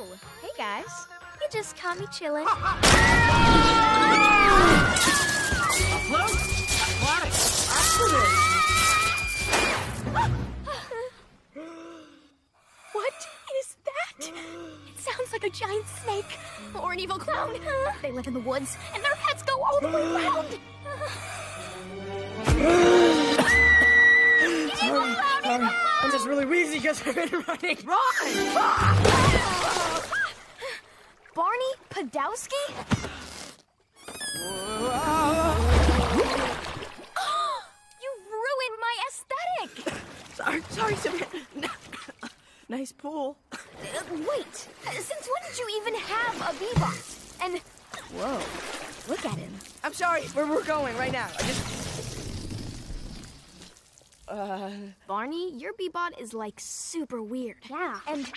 Oh, hey guys. You just caught me chilling. Afloat? Aquatic. Accident. What is that? It sounds like a giant snake or an evil clown. They live in the woods and their heads go all the way around. Sorry, sorry. Um, I'm just really wheezy because I've been running. Run! Barney Podowski? you ruined my aesthetic. Sorry, sorry, Samantha. nice pool. Uh, wait, uh, since when did you even have a bebop? And whoa, look at him. I'm sorry. Where we're going right now. I just. Uh. Barney, your bebot is like super weird. Yeah. And